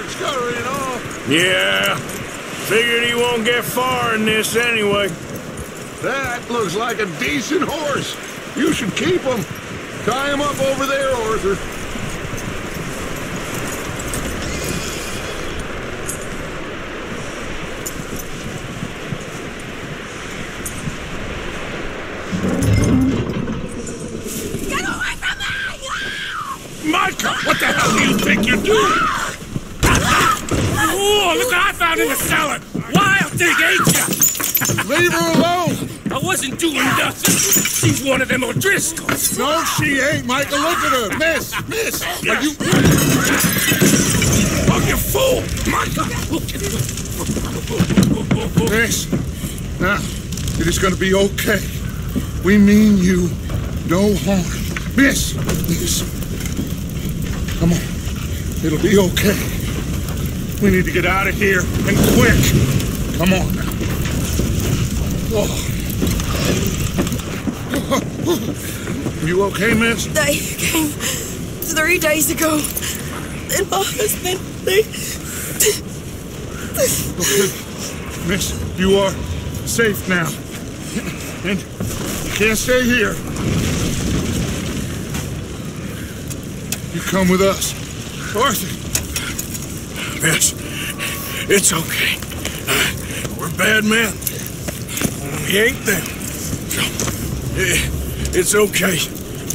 little bastard scurrying off. Yeah. Figured he won't get far in this anyway. That looks like a decent horse. You should keep him. Tie him up over there, Arthur. Get away from me! Micah, what the hell do you think you're doing? Oh, look what I found in the cellar! Wild thing, ain't ya? Leave her alone. I wasn't doing nothing. She's one of them O'Driscolls. No, she ain't, Micah. Look at her. Miss, miss. Are you... Oh, you fool! Micah! Miss. Now, it is going to be okay. We mean you no harm. Miss, miss. Come on. It'll be okay. We need to get out of here, and quick. Come on now. Oh. You okay, miss? They came three days ago. And my husband, they. Okay. Miss, you are safe now. And you can't stay here. You come with us. Arthur. Miss, it's okay. Uh, we're bad men. We ain't them. So, eh, it's okay.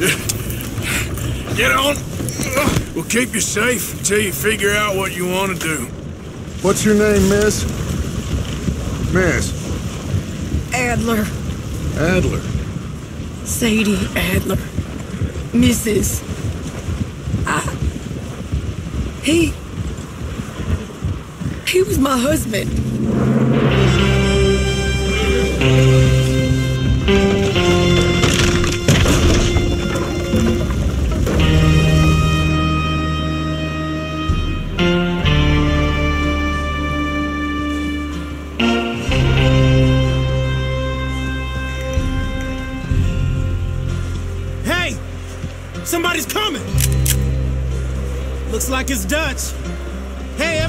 Uh, Get on. We'll keep you safe until you figure out what you want to do. What's your name, miss? Miss. Adler. Adler. Sadie Adler. Mrs. I. He. He was my husband. Hey! Somebody's coming! Looks like it's Dutch.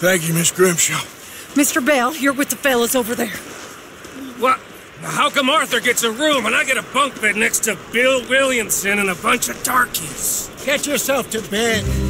Thank you, Miss Grimshaw. Mr. Bell, you're with the fellas over there. What? How come Arthur gets a room and I get a bunk bed next to Bill Williamson and a bunch of darkies? Get yourself to bed.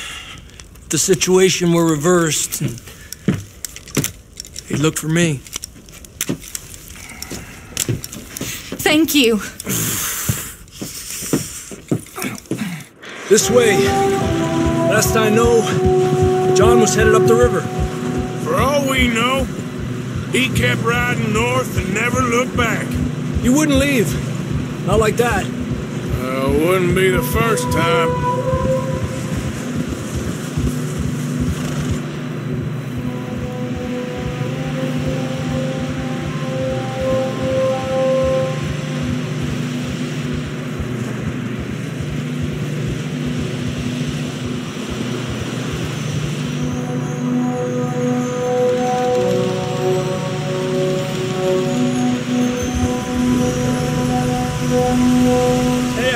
The situation were reversed. And he looked for me. Thank you. This way. Last I know, John was headed up the river. For all we know, he kept riding north and never looked back. You wouldn't leave. Not like that. Uh, wouldn't be the first time.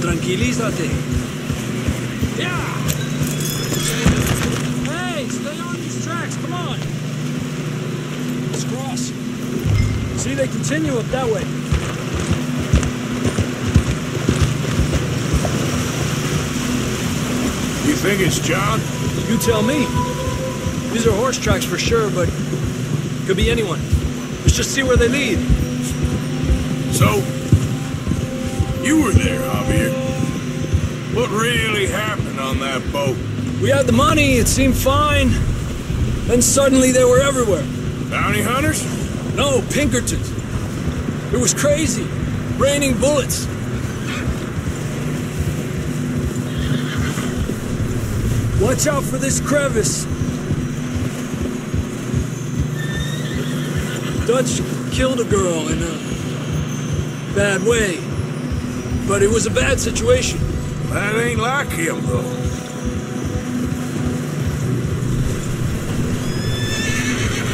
Tranquilízate. Yeah! Hey, stay on these tracks, come on! Let's cross. See, they continue up that way. You think it's John? You tell me. These are horse tracks for sure, but could be anyone. Let's just see where they lead. So, you were there, Javier. What really happened on that boat? We had the money, it seemed fine. Then suddenly they were everywhere. Bounty hunters? No, Pinkertons. It was crazy. Raining bullets. Watch out for this crevice. Dutch killed a girl in a bad way. But it was a bad situation. That ain't like him, though.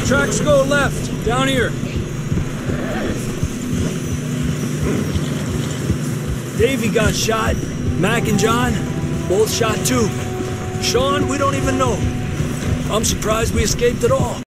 Tracks go left, down here. Davy got shot. Mac and John, both shot too. Sean, we don't even know. I'm surprised we escaped at all.